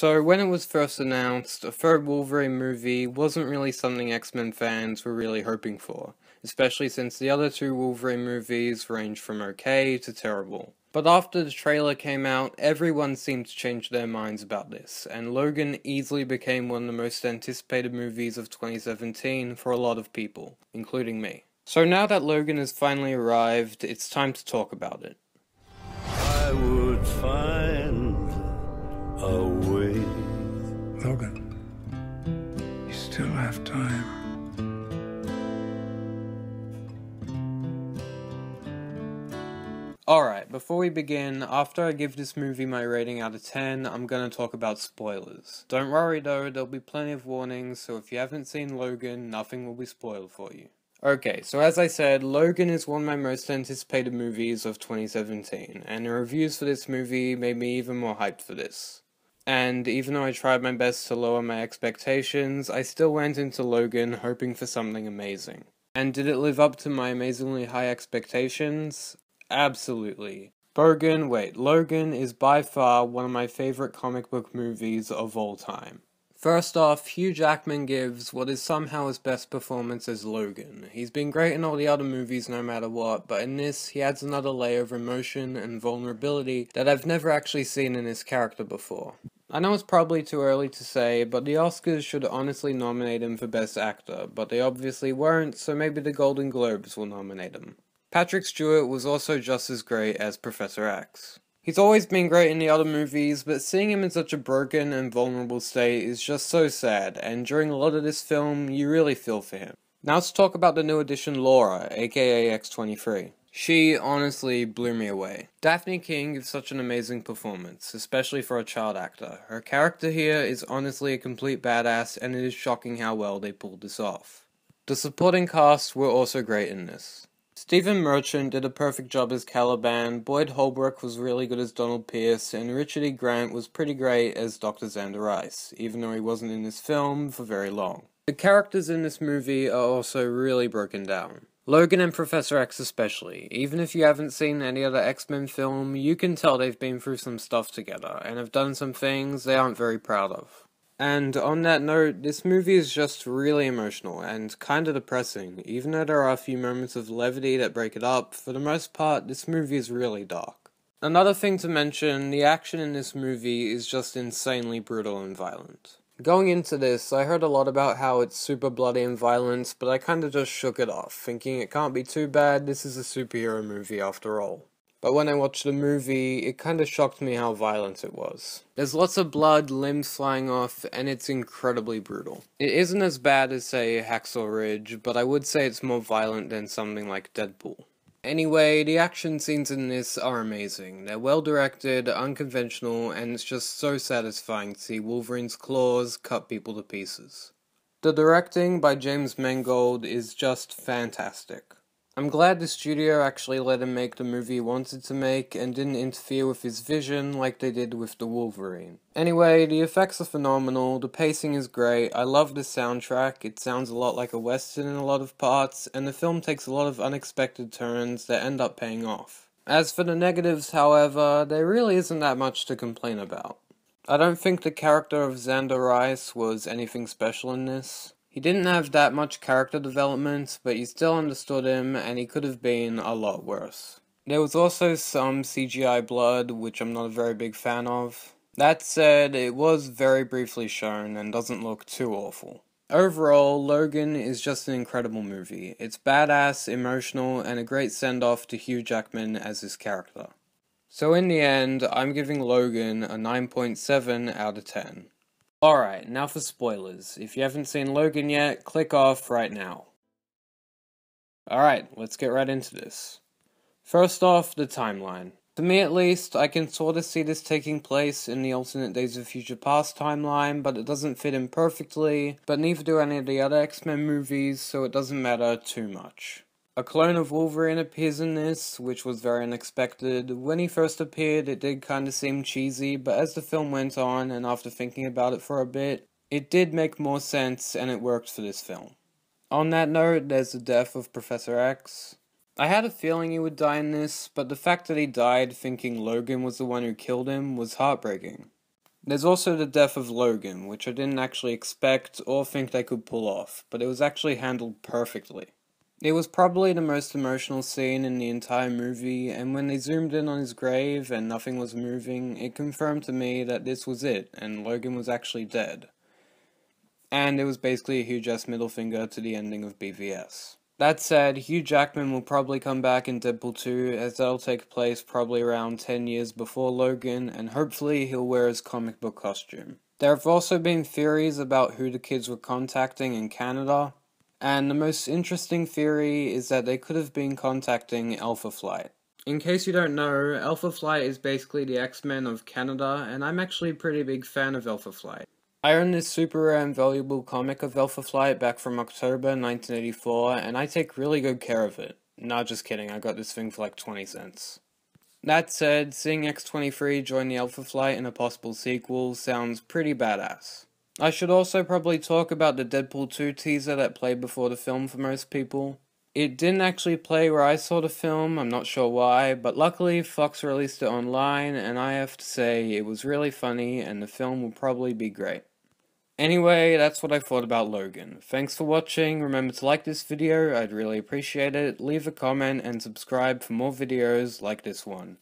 So, when it was first announced, a third Wolverine movie wasn't really something X Men fans were really hoping for, especially since the other two Wolverine movies ranged from okay to terrible. But after the trailer came out, everyone seemed to change their minds about this, and Logan easily became one of the most anticipated movies of 2017 for a lot of people, including me. So now that Logan has finally arrived, it's time to talk about it. I would find a way. Logan, you still have time. Alright, before we begin, after I give this movie my rating out of 10, I'm gonna talk about spoilers. Don't worry though, there'll be plenty of warnings, so if you haven't seen Logan, nothing will be spoiled for you. Okay, so as I said, Logan is one of my most anticipated movies of 2017, and the reviews for this movie made me even more hyped for this. And even though I tried my best to lower my expectations, I still went into Logan hoping for something amazing. And did it live up to my amazingly high expectations? Absolutely. Logan, wait, Logan is by far one of my favorite comic book movies of all time. First off, Hugh Jackman gives what is somehow his best performance as Logan. He's been great in all the other movies no matter what, but in this, he adds another layer of emotion and vulnerability that I've never actually seen in his character before. I know it's probably too early to say, but the Oscars should honestly nominate him for Best Actor, but they obviously weren't, so maybe the Golden Globes will nominate him. Patrick Stewart was also just as great as Professor X. He's always been great in the other movies, but seeing him in such a broken and vulnerable state is just so sad, and during a lot of this film, you really feel for him. Now let's talk about the new addition Laura, aka X23. She honestly blew me away. Dafne Keen gives such an amazing performance, especially for a child actor. Her character here is honestly a complete badass, and it is shocking how well they pulled this off. The supporting cast were also great in this. Stephen Merchant did a perfect job as Caliban, Boyd Holbrook was really good as Donald Pierce, and Richard E. Grant was pretty great as Dr. Zander Rice, even though he wasn't in this film for very long. The characters in this movie are also really broken down. Logan and Professor X especially. Even if you haven't seen any other X-Men film, you can tell they've been through some stuff together, and have done some things they aren't very proud of. And on that note, this movie is just really emotional and kind of depressing. Even though there are a few moments of levity that break it up, for the most part, this movie is really dark. Another thing to mention, the action in this movie is just insanely brutal and violent. Going into this, I heard a lot about how it's super bloody and violent, but I kinda just shook it off, thinking it can't be too bad, this is a superhero movie after all. But when I watched the movie, it kinda shocked me how violent it was. There's lots of blood, limbs flying off, and it's incredibly brutal. It isn't as bad as, say, Hacksaw Ridge, but I would say it's more violent than something like Deadpool. Anyway, the action scenes in this are amazing. They're well directed, unconventional, and it's just so satisfying to see Wolverine's claws cut people to pieces. The directing by James Mangold is just fantastic. I'm glad the studio actually let him make the movie he wanted to make and didn't interfere with his vision like they did with the Wolverine. Anyway, the effects are phenomenal, the pacing is great, I love the soundtrack, it sounds a lot like a western in a lot of parts, and the film takes a lot of unexpected turns that end up paying off. As for the negatives, however, there really isn't that much to complain about. I don't think the character of Zander Rice was anything special in this. He didn't have that much character development, but you still understood him, and he could have been a lot worse. There was also some CGI blood, which I'm not a very big fan of. That said, it was very briefly shown and doesn't look too awful. Overall, Logan is just an incredible movie. It's badass, emotional, and a great send off to Hugh Jackman as his character. So, in the end, I'm giving Logan a 9.7 out of 10. Alright, now for spoilers. If you haven't seen Logan yet, click off right now. Alright, let's get right into this. First off, the timeline. To me at least, I can sort of see this taking place in the alternate Days of Future Past timeline, but it doesn't fit in perfectly, but neither do any of the other X-Men movies, so it doesn't matter too much. A clone of Wolverine appears in this, which was very unexpected. When he first appeared, it did kinda seem cheesy, but as the film went on, and after thinking about it for a bit, it did make more sense and it worked for this film. On that note, there's the death of Professor X. I had a feeling he would die in this, but the fact that he died thinking Logan was the one who killed him was heartbreaking. There's also the death of Logan, which I didn't actually expect or think they could pull off, but it was actually handled perfectly. It was probably the most emotional scene in the entire movie, and when they zoomed in on his grave and nothing was moving, it confirmed to me that this was it, and Logan was actually dead. And it was basically a huge ass middle finger to the ending of BVS. That said, Hugh Jackman will probably come back in Deadpool 2, as that'll take place probably around 10 years before Logan, and hopefully he'll wear his comic book costume. There have also been theories about who the kids were contacting in Canada, and the most interesting theory is that they could have been contacting Alpha Flight. In case you don't know, Alpha Flight is basically the X-Men of Canada, and I'm actually a pretty big fan of Alpha Flight. I own this super rare and valuable comic of Alpha Flight back from October 1984, and I take really good care of it. Not just kidding, I got this thing for like 20 cents. That said, seeing X-23 join the Alpha Flight in a possible sequel sounds pretty badass. I should also probably talk about the Deadpool 2 teaser that played before the film for most people. It didn't actually play where I saw the film, I'm not sure why, but luckily Fox released it online, and I have to say it was really funny, and the film will probably be great. Anyway, that's what I thought about Logan. Thanks for watching, remember to like this video, I'd really appreciate it, leave a comment, and subscribe for more videos like this one.